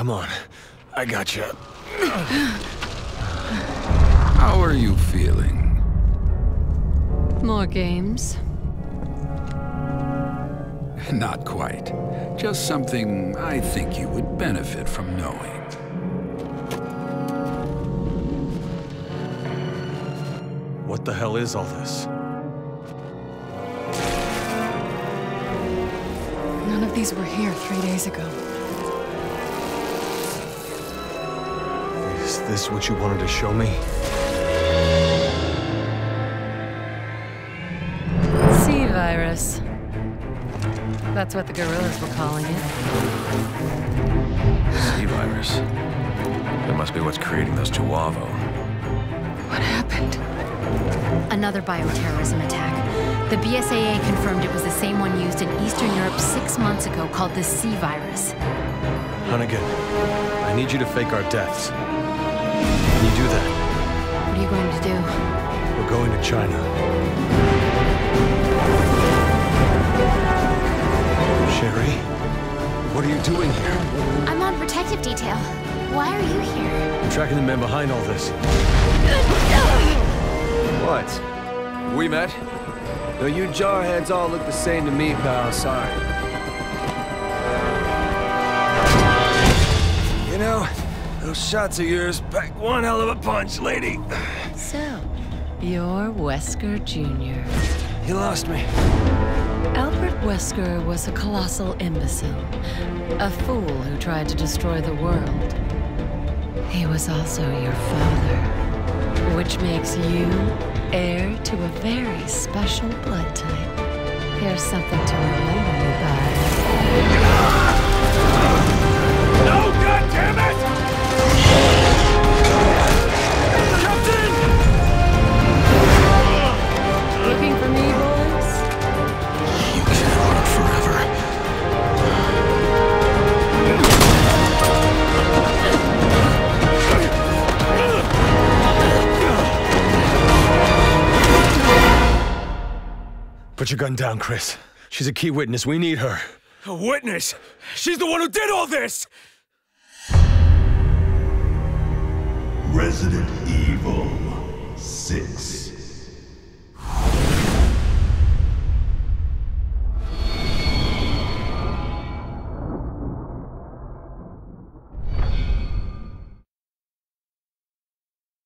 Come on. I got you. How are you feeling? More games? Not quite. Just something I think you would benefit from knowing. What the hell is all this? None of these were here three days ago. This what you wanted to show me? C virus. That's what the guerrillas were calling it. C virus. That must be what's creating those J'avo. What happened? Another bioterrorism attack. The BSAA confirmed it was the same one used in Eastern Europe six months ago called the C virus. Hunnigan, I need you to fake our deaths. Can you do that? What are you going to do? We're going to China. Sherry, what are you doing here? I'm on protective detail. Why are you here? I'm tracking the men behind all this. What? We met? No, you jarheads all look the same to me, pal. Sorry. Those shots of yours pack one hell of a punch, lady. So, you're Wesker Jr. He lost me. Albert Wesker was a colossal imbecile. A fool who tried to destroy the world. He was also your father. Which makes you heir to a very special blood type. Here's something to remember Put your gun down, Chris. She's a key witness. We need her. A witness! She's the one who did all this! Resident Evil 6.